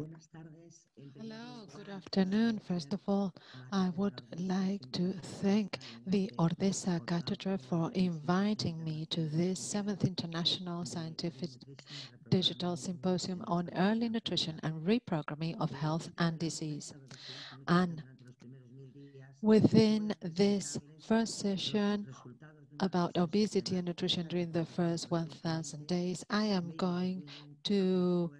Hello, good afternoon. First of all, I would like to thank the Ordesa Cathedral for inviting me to this seventh International Scientific Digital Symposium on Early Nutrition and Reprogramming of Health and Disease. And within this first session about obesity and nutrition during the first 1,000 days, I am going to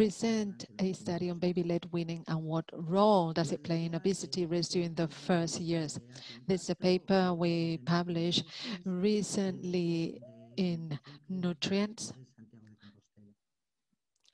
present a study on baby-led weaning and what role does it play in obesity risk during the first years. This is a paper we published recently in Nutrients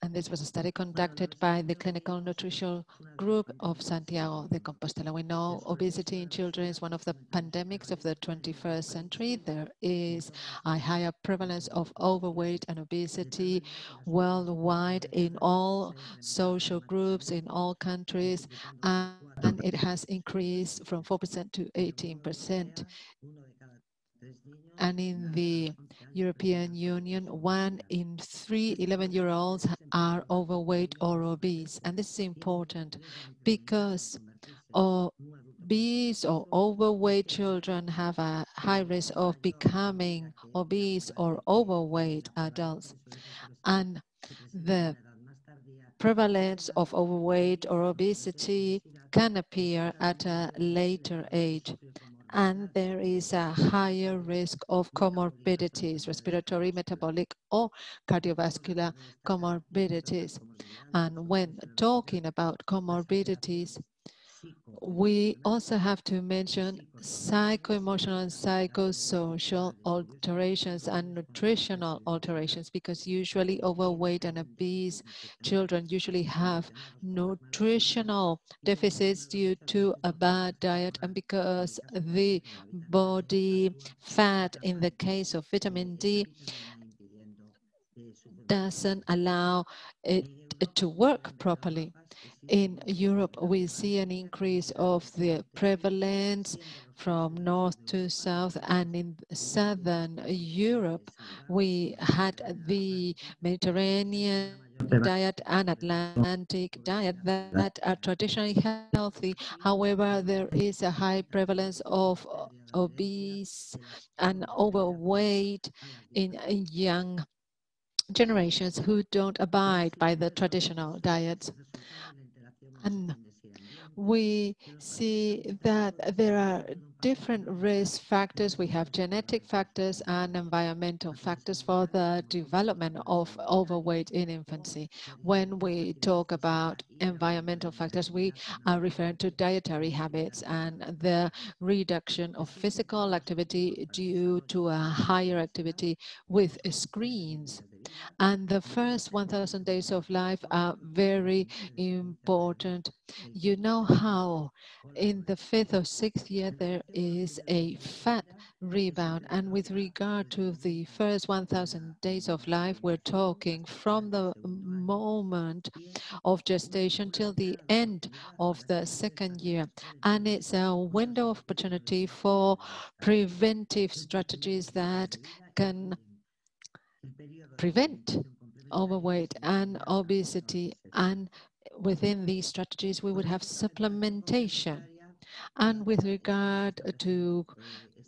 and this was a study conducted by the Clinical Nutrition Group of Santiago de Compostela. We know obesity in children is one of the pandemics of the 21st century. There is a higher prevalence of overweight and obesity worldwide in all social groups, in all countries, and it has increased from 4% to 18%. And in the European Union, one in three 11-year-olds are overweight or obese. And this is important because obese or overweight children have a high risk of becoming obese or overweight adults. And the prevalence of overweight or obesity can appear at a later age and there is a higher risk of comorbidities, respiratory, metabolic, or cardiovascular comorbidities. And when talking about comorbidities, we also have to mention psycho-emotional and psychosocial alterations and nutritional alterations because usually overweight and obese children usually have nutritional deficits due to a bad diet and because the body fat in the case of vitamin D doesn't allow it to work properly. In Europe, we see an increase of the prevalence from north to south, and in southern Europe, we had the Mediterranean diet and Atlantic diet that are traditionally healthy. However, there is a high prevalence of obese and overweight in, young generations who don't abide by the traditional diets. And we see that there are different risk factors. We have genetic factors and environmental factors for the development of overweight in infancy. When we talk about environmental factors, we are referring to dietary habits and the reduction of physical activity due to a higher activity with screens and the first 1,000 days of life are very important. You know how in the fifth or sixth year there is a fat rebound. And with regard to the first 1,000 days of life, we're talking from the moment of gestation till the end of the second year. And it's a window of opportunity for preventive strategies that can prevent overweight and obesity. And within these strategies, we would have supplementation. And with regard to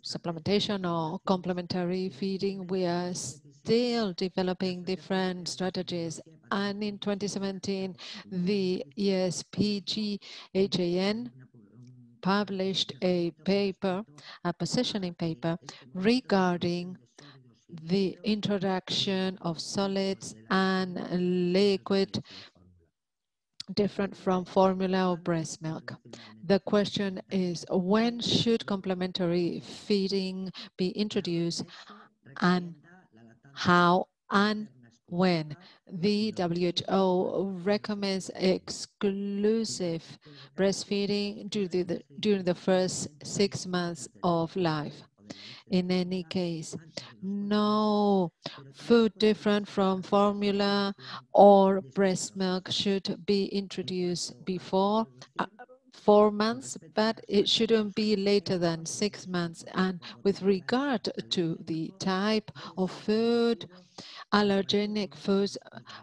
supplementation or complementary feeding, we are still developing different strategies. And in 2017, the ESPGHAN published a paper, a positioning paper, regarding the introduction of solids and liquid different from formula or breast milk. The question is, when should complementary feeding be introduced and how and when? The WHO recommends exclusive breastfeeding during the, during the first six months of life. In any case, no food different from formula or breast milk should be introduced before uh, four months, but it shouldn't be later than six months. And with regard to the type of food Allergenic foods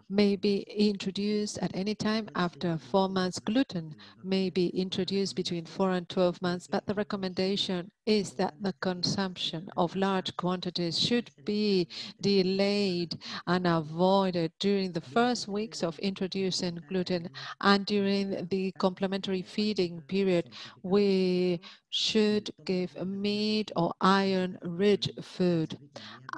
may be introduced at any time after four months. Gluten may be introduced between four and 12 months, but the recommendation is that the consumption of large quantities should be delayed and avoided during the first weeks of introducing gluten and during the complementary feeding period. We should give meat or iron-rich food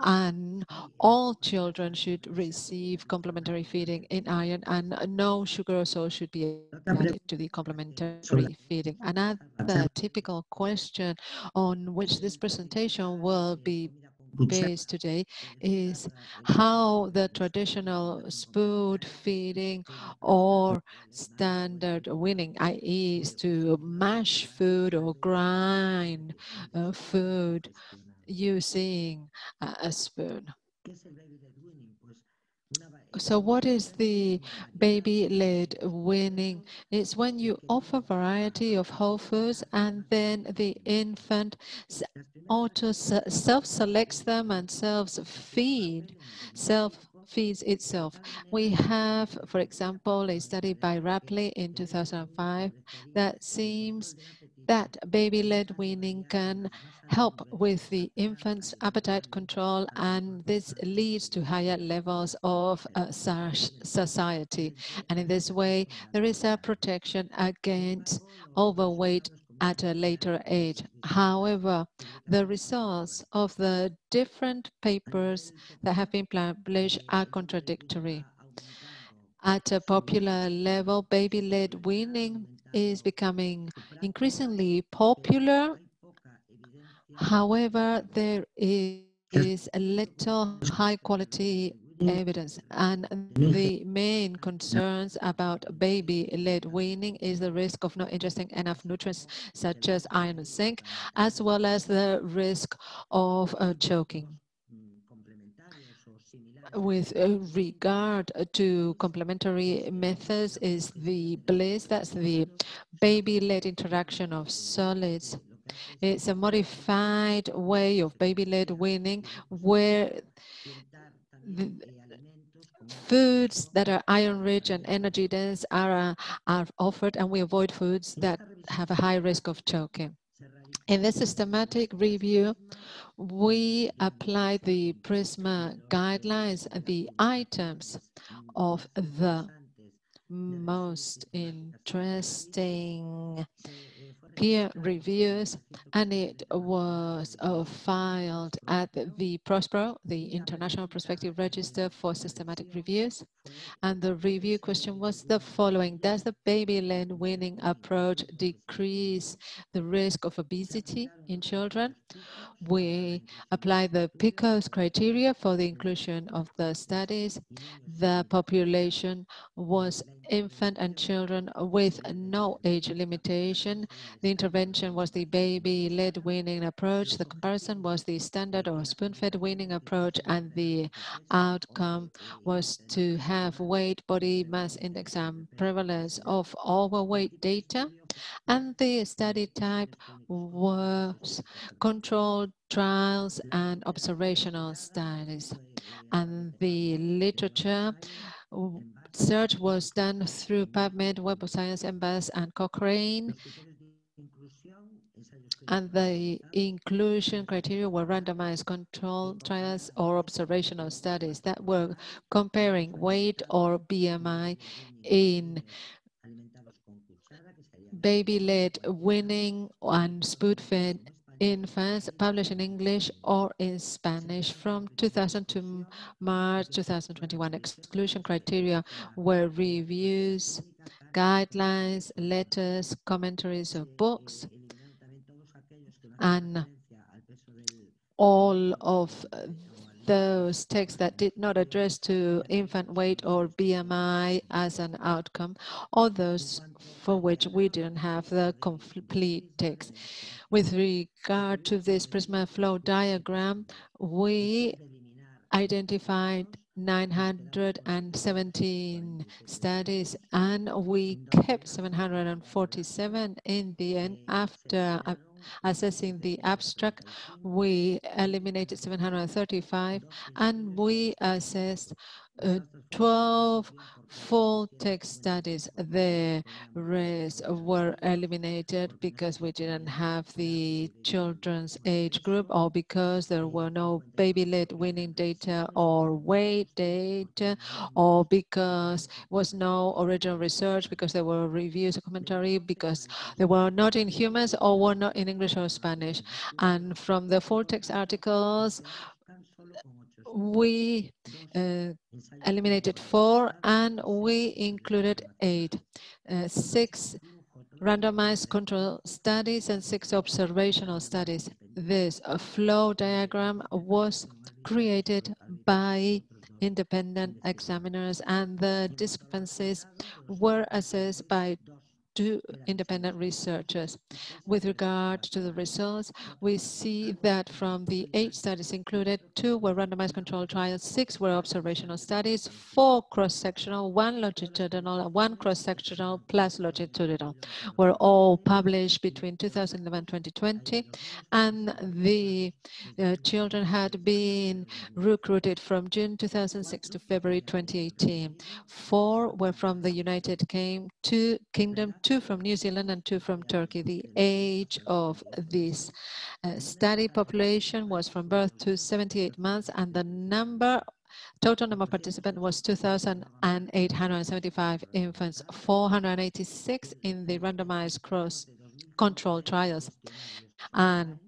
and all children should receive complementary feeding in iron and no sugar or salt should be added to the complementary feeding. Another typical question on which this presentation will be based today is how the traditional spoon feeding or standard weaning, i.e. is to mash food or grind uh, food using a spoon. So what is the baby-led weaning? It's when you offer a variety of whole foods and then the infant auto self-selects them and self-feed, self-feeds itself. We have, for example, a study by Rapley in 2005 that seems that baby-led weaning can help with the infant's appetite control and this leads to higher levels of uh, satiety. And in this way, there is a protection against overweight at a later age. However, the results of the different papers that have been published are contradictory. At a popular level, baby-led weaning is becoming increasingly popular. However, there is a little high quality evidence and the main concerns about baby-led weaning is the risk of not ingesting enough nutrients such as iron and zinc as well as the risk of uh, choking with uh, regard to complementary methods is the bliss that's the baby-led introduction of solids it's a modified way of baby-led weaning where foods that are iron-rich and energy-dense are, are offered and we avoid foods that have a high risk of choking. In this systematic review, we applied the PRISMA guidelines, the items of the most interesting peer reviews, and it was uh, filed at the PROSPERO, the International Prospective Register for Systematic Reviews. And the review question was the following. Does the baby-led weaning approach decrease the risk of obesity in children? We applied the PICOS criteria for the inclusion of the studies. The population was infant and children with no age limitation. The intervention was the baby-led weaning approach. The comparison was the standard or spoon-fed weaning approach, and the outcome was to have weight, body mass index, and prevalence of overweight data. And the study type was controlled trials and observational studies. And the literature search was done through PubMed, Web of Science, Embase, and Cochrane. And the inclusion criteria were randomized control trials or observational studies that were comparing weight or BMI in baby-led weaning and spoon-fed infants published in English or in Spanish from 2000 to March 2021. Exclusion criteria were reviews, guidelines, letters, commentaries of books, and all of those texts that did not address to infant weight or BMI as an outcome, or those for which we didn't have the complete text. With regard to this Prisma flow diagram, we identified 917 studies and we kept 747 in the end after assessing the abstract, we eliminated 735 and we assessed uh, 12 full text studies. The rest were eliminated because we didn't have the children's age group or because there were no baby-led weaning data or weight data or because was no original research because there were reviews or commentary because they were not in humans or were not in English or Spanish. And from the full text articles, we uh, eliminated four and we included eight, uh, six randomized control studies and six observational studies. This flow diagram was created by independent examiners and the discrepancies were assessed by two independent researchers. With regard to the results, we see that from the eight studies included, two were randomized controlled trials, six were observational studies, four cross-sectional, one longitudinal, one cross-sectional plus longitudinal, were all published between 2011 and 2020, and the uh, children had been recruited from June 2006 to February 2018. Four were from the United Kingdom, two from New Zealand and two from Turkey. The age of this uh, study population was from birth to 78 months and the number Total number of participants was 2,875 infants, 486 in the randomized cross-control trials. And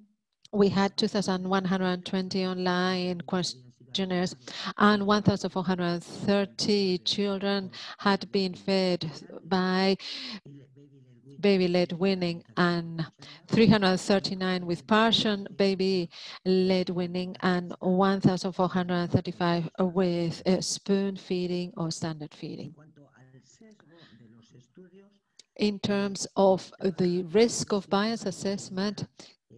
we had 2,120 online questionnaires and 1,430 children had been fed by baby-led weaning and 339 with partial baby-led weaning and 1,435 with spoon feeding or standard feeding. In terms of the risk of bias assessment,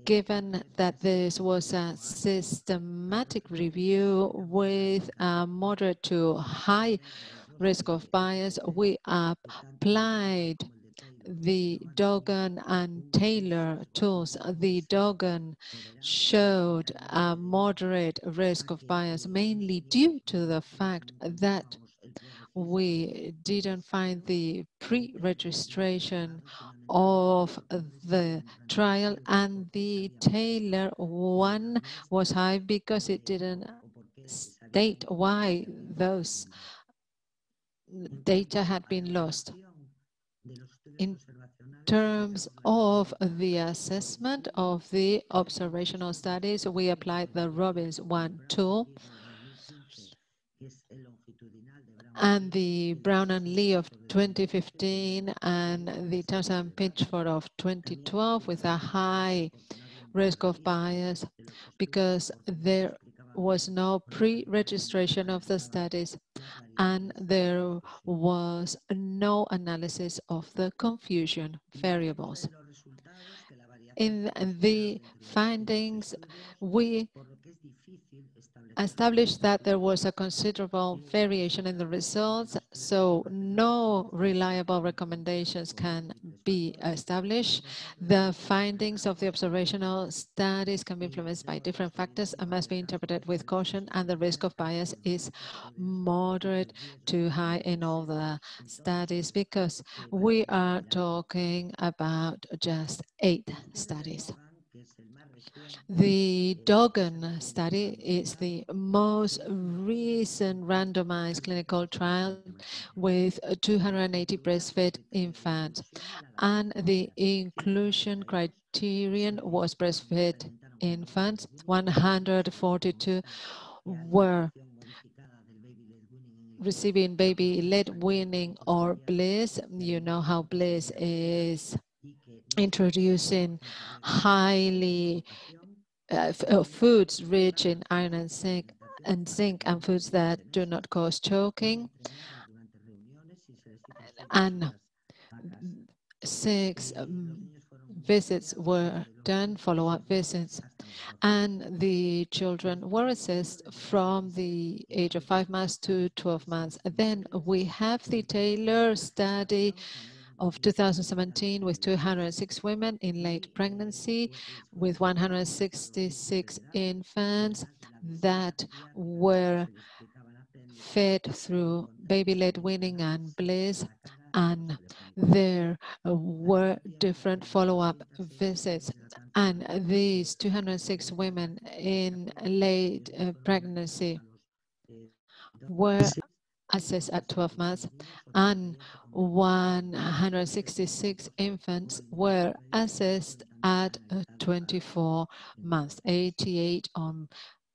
given that this was a systematic review with a moderate to high risk of bias, we applied the Dogan and Taylor tools, the Dogan showed a moderate risk of bias, mainly due to the fact that we didn't find the pre-registration of the trial and the Taylor one was high because it didn't state why those data had been lost. In terms of the assessment of the observational studies, we applied the ROBINS 1 tool. And the Brown and Lee of 2015 and the Townsend Pitchford of 2012 with a high risk of bias because there was no pre-registration of the studies and there was no analysis of the confusion variables. In the findings, we established that there was a considerable variation in the results, so no reliable recommendations can be established. The findings of the observational studies can be influenced by different factors and must be interpreted with caution, and the risk of bias is moderate to high in all the studies because we are talking about just eight studies. The Dogan study is the most recent randomized clinical trial with 280 breastfed infants. And the inclusion criterion was breastfed infants. 142 were receiving baby-led weaning or bliss. You know how bliss is introducing highly uh, uh, foods rich in iron and zinc, and zinc and foods that do not cause choking. And six um, visits were done, follow-up visits, and the children were assessed from the age of five months to 12 months. Then we have the Taylor study of 2017 with 206 women in late pregnancy with 166 infants that were fed through baby-led weaning and bliss and there were different follow-up visits. And these 206 women in late uh, pregnancy were assessed at 12 months and 166 infants were assessed at uh, 24 months, 88 on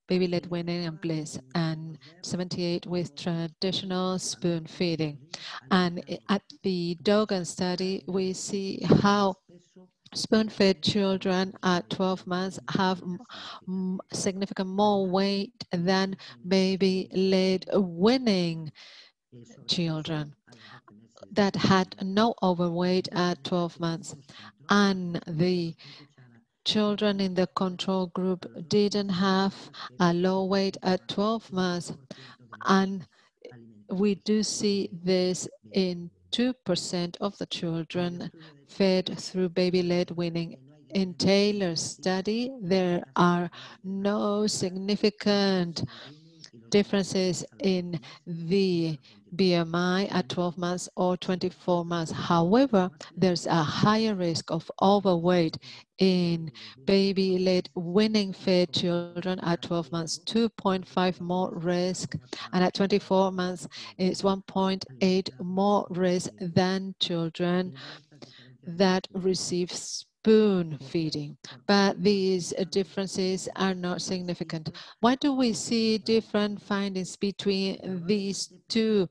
baby-led weaning and bliss, and 78 with traditional spoon feeding. And at the Dogan study, we see how spoon-fed children at 12 months have significant more weight than baby-led weaning children that had no overweight at 12 months. And the children in the control group didn't have a low weight at 12 months. And we do see this in 2% of the children fed through baby-led weaning. In Taylor's study, there are no significant differences in the BMI at 12 months or 24 months. However, there's a higher risk of overweight in baby-led weaning fed children at 12 months, 2.5 more risk, and at 24 months, it's 1.8 more risk than children that receive spoon feeding, but these differences are not significant. Why do we see different findings between these two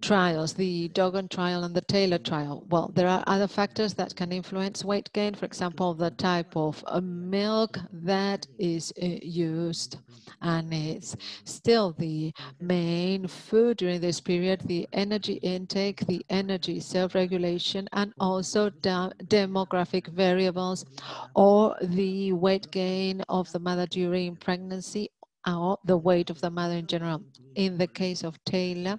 trials, the Dogan trial and the Taylor trial? Well, there are other factors that can influence weight gain. For example, the type of uh, milk that is uh, used. And it's still the main food during this period, the energy intake, the energy self-regulation, and also de demographic variables or the weight gain of the mother during pregnancy or the weight of the mother in general. In the case of Taylor,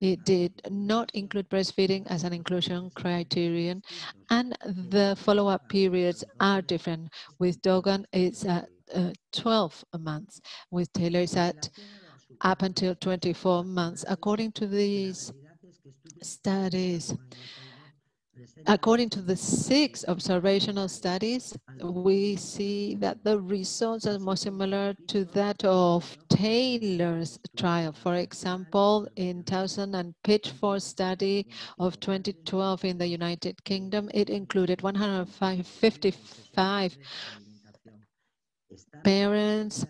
it did not include breastfeeding as an inclusion criterion, and the follow-up periods are different. With Dogan, it's at uh, 12 months. With Taylor, it's at up until 24 months. According to these studies, According to the six observational studies, we see that the results are more similar to that of Taylor's trial. For example, in Townsend and Pitchford study of 2012 in the United Kingdom, it included 155 parents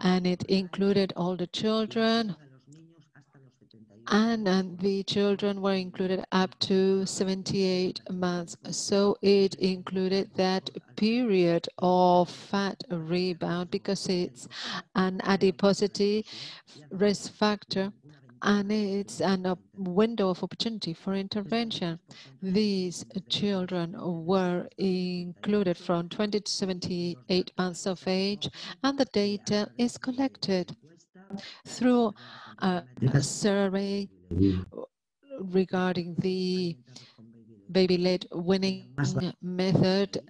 and it included all the children and, and the children were included up to 78 months. So it included that period of fat rebound because it's an adiposity risk factor and it's a window of opportunity for intervention. These children were included from 20 to 78 months of age, and the data is collected through a, a survey regarding the baby-led weaning method.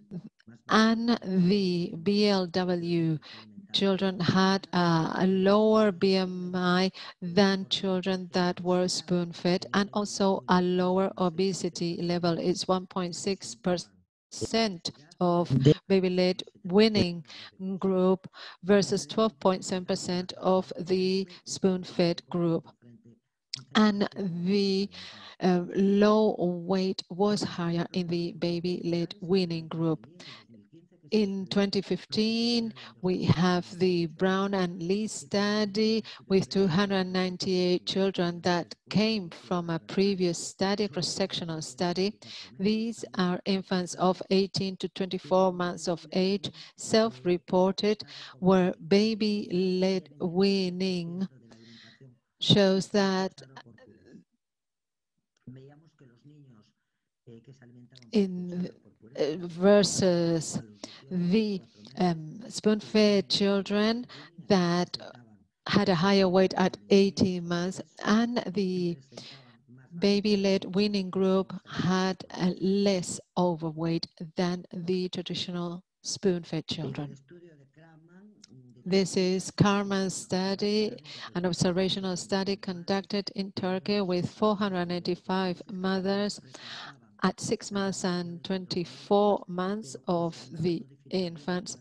And the BLW children had a lower BMI than children that were spoon-fed and also a lower obesity level. It's 1.6 percent of baby-led weaning group versus 12.7% of the spoon-fed group. And the uh, low weight was higher in the baby-led weaning group. In 2015, we have the Brown and Lee study with 298 children that came from a previous study, cross-sectional study. These are infants of 18 to 24 months of age, self-reported, where baby-led weaning shows that in uh, versus the um, spoon-fed children that had a higher weight at 18 months and the baby-led weaning group had less overweight than the traditional spoon-fed children. This is Karman's study, an observational study conducted in Turkey with 485 mothers at six months and 24 months of the infants.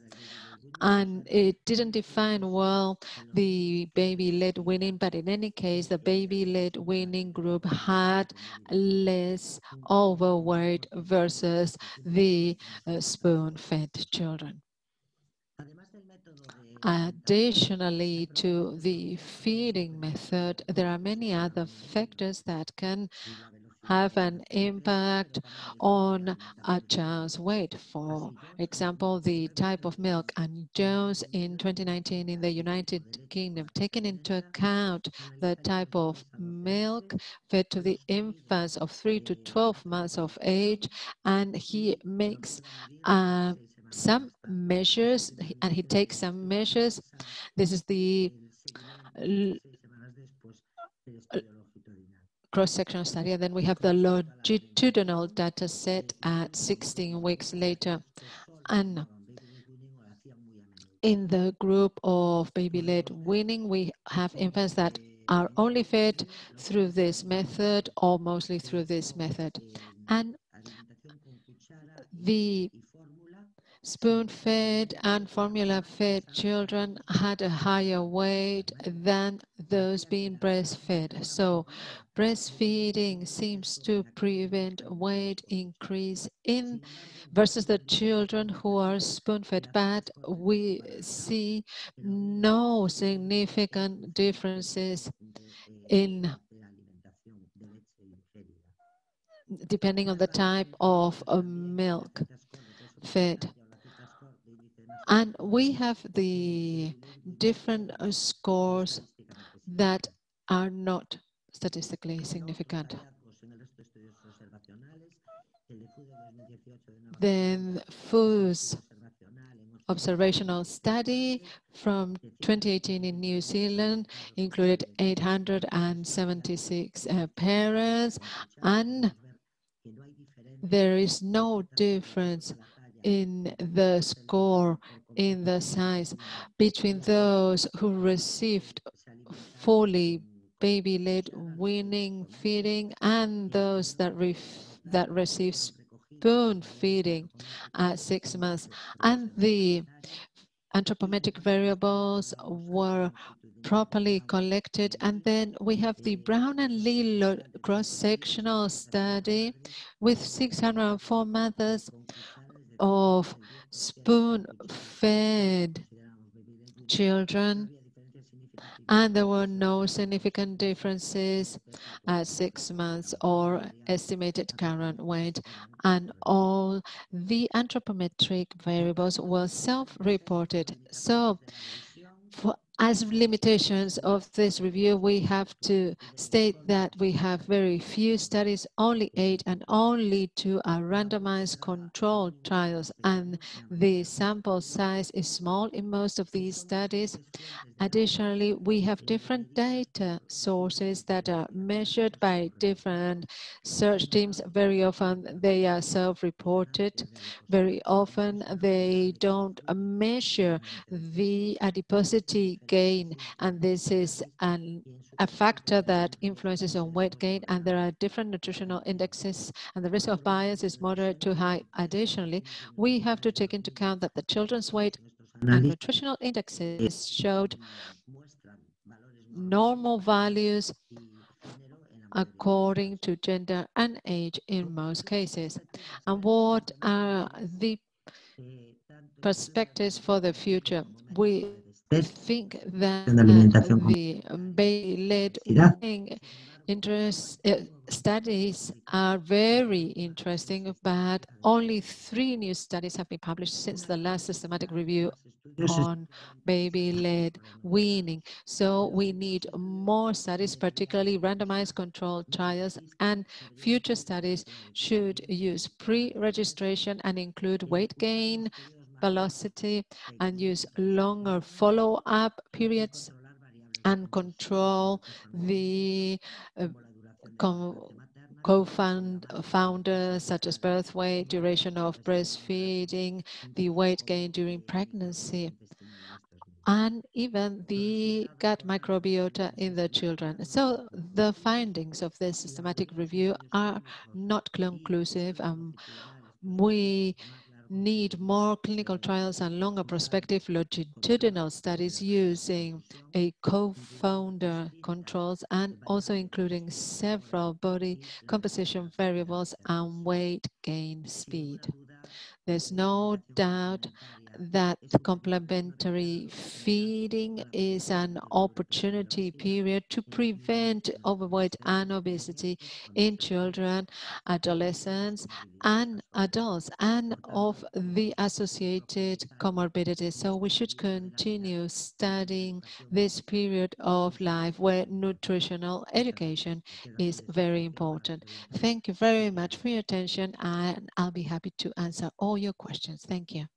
And it didn't define well the baby-led weaning, but in any case, the baby-led weaning group had less overweight versus the uh, spoon-fed children. Additionally to the feeding method, there are many other factors that can have an impact on a child's weight. For example, the type of milk and Jones in 2019 in the United Kingdom, taking into account the type of milk fed to the infants of 3 to 12 months of age, and he makes a some measures, and he takes some measures. This is the cross-sectional study, and then we have the longitudinal data set at 16 weeks later. And in the group of baby-led weaning, we have infants that are only fed through this method or mostly through this method. And the Spoon-fed and formula-fed children had a higher weight than those being breastfed. So breastfeeding seems to prevent weight increase in versus the children who are spoon-fed, but we see no significant differences in depending on the type of milk fed. And we have the different uh, scores that are not statistically significant. Then Fu's observational study from 2018 in New Zealand included 876 uh, parents and there is no difference in the score, in the size between those who received fully baby-led weaning feeding and those that, that received spoon feeding at six months. And the anthropometric variables were properly collected. And then we have the Brown and Lee cross-sectional study with 604 mothers of spoon-fed children and there were no significant differences at six months or estimated current weight, and all the anthropometric variables were self-reported. So for as limitations of this review, we have to state that we have very few studies, only eight, and only two are randomized controlled trials, and the sample size is small in most of these studies. Additionally, we have different data sources that are measured by different search teams. Very often they are self-reported. Very often they don't measure the adiposity gain, and this is an, a factor that influences on weight gain, and there are different nutritional indexes, and the risk of bias is moderate to high. Additionally, we have to take into account that the children's weight and mm-hmm. nutritional indexes showed normal values according to gender and age in most cases. And what are the perspectives for the future? We think that the baby-led interest uh, studies are very interesting, but only three new studies have been published since the last systematic review on baby-led weaning. So we need more studies, particularly randomized controlled trials, and future studies should use pre-registration and include weight gain, velocity, and use longer follow-up periods and control the uh, confounders such as birth weight, duration of breastfeeding, the weight gain during pregnancy, and even the gut microbiota in the children. So the findings of this systematic review are not conclusive. Um, we need more clinical trials and longer prospective longitudinal studies using a confounder controls and also including several body composition variables and weight gain speed. There's no doubt that complementary feeding is an opportunity period to prevent overweight and obesity in children, adolescents, and adults, and of the associated comorbidities. So we should continue studying this period of life where nutritional education is very important. Thank you very much for your attention, and I'll be happy to answer all your questions. Thank you.